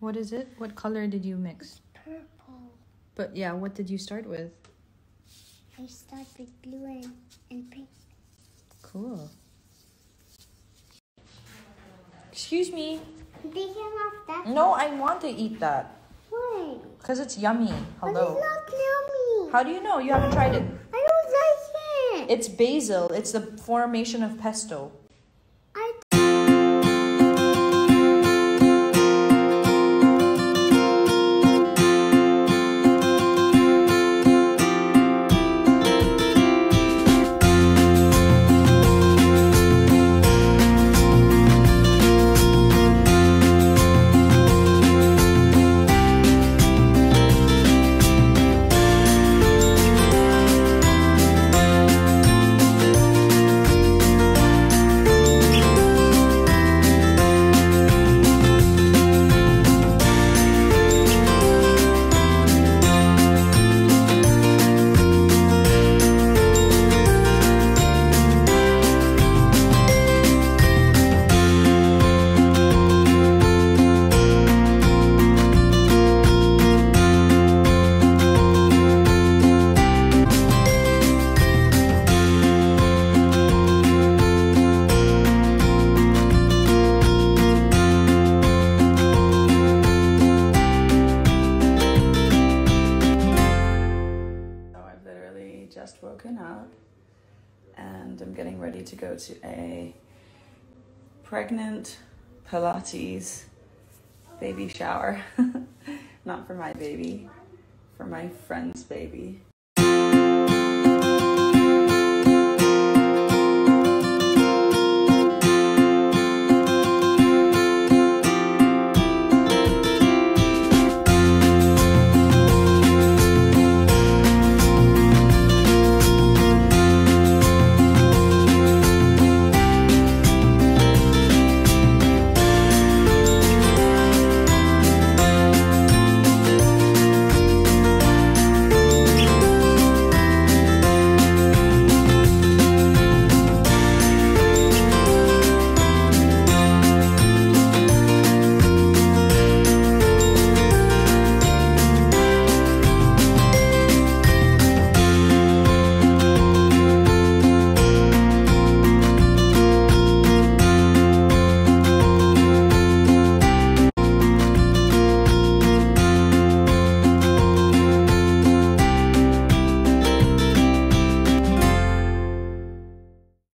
What is it? What color did you mix? Purple. But yeah, what did you start with? I start with blue and, and pink. Cool. Excuse me. I'm taking off that. No, I want to eat that Why? because it's yummy. But Hello. it's not yummy. How do you know? You haven't tried it. I don't like it. It's basil. It's the formation of pesto. Woken up and I'm getting ready to go to a pregnant Pilates baby shower. Not for my baby, for my friend's baby.